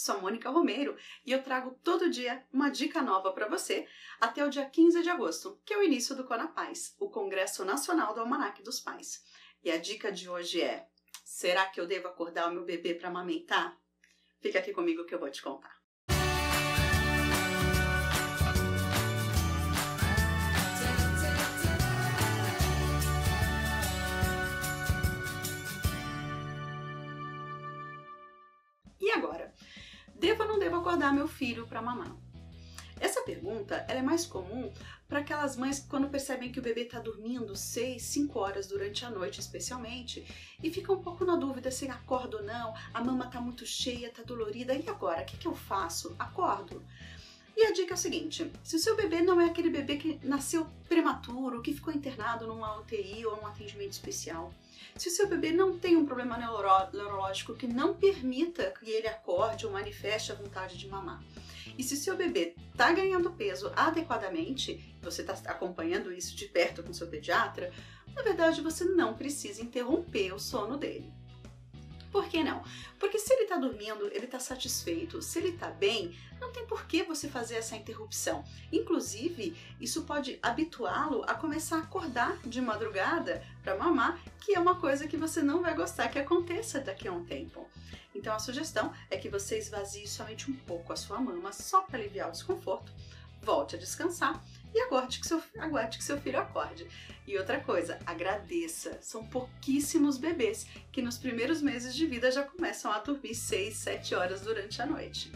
Sou Mônica Romero e eu trago todo dia uma dica nova para você até o dia 15 de agosto, que é o início do Conapaz, o Congresso Nacional do Almanac dos Pais. E a dica de hoje é: será que eu devo acordar o meu bebê para amamentar? Fica aqui comigo que eu vou te contar. E agora? Devo ou não devo acordar meu filho para mamar? Essa pergunta é mais comum para aquelas mães que quando percebem que o bebê está dormindo 6, 5 horas durante a noite especialmente e ficam um pouco na dúvida se acordo ou não, a mama está muito cheia, está dolorida, e agora? O que, que eu faço? Acordo? E a dica é a seguinte: se o seu bebê não é aquele bebê que nasceu prematuro, que ficou internado numa UTI ou num atendimento especial, se o seu bebê não tem um problema neuro neurológico que não permita que ele acorde ou manifeste a vontade de mamar, e se o seu bebê está ganhando peso adequadamente, você está acompanhando isso de perto com seu pediatra, na verdade você não precisa interromper o sono dele. Por que não? Porque se ele está dormindo, ele está satisfeito, se ele está bem, não tem por que você fazer essa interrupção. Inclusive, isso pode habituá-lo a começar a acordar de madrugada para mamar, que é uma coisa que você não vai gostar que aconteça daqui a um tempo. Então a sugestão é que você esvazie somente um pouco a sua mama, só para aliviar o desconforto, volte a descansar e aguarde que, seu, aguarde que seu filho acorde. E outra coisa, agradeça. São pouquíssimos bebês que nos primeiros meses de vida já começam a dormir 6, 7 horas durante a noite.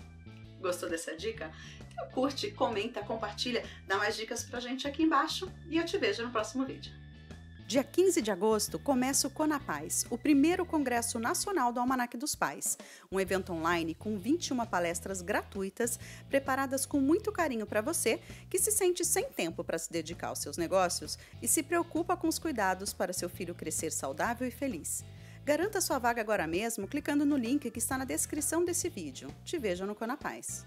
Gostou dessa dica? Então curte, comenta, compartilha, dá mais dicas pra gente aqui embaixo e eu te vejo no próximo vídeo. Dia 15 de agosto começa o Conapaz, o primeiro Congresso Nacional do Almanac dos Pais, um evento online com 21 palestras gratuitas preparadas com muito carinho para você que se sente sem tempo para se dedicar aos seus negócios e se preocupa com os cuidados para seu filho crescer saudável e feliz. Garanta sua vaga agora mesmo clicando no link que está na descrição desse vídeo. Te vejo no Conapaz.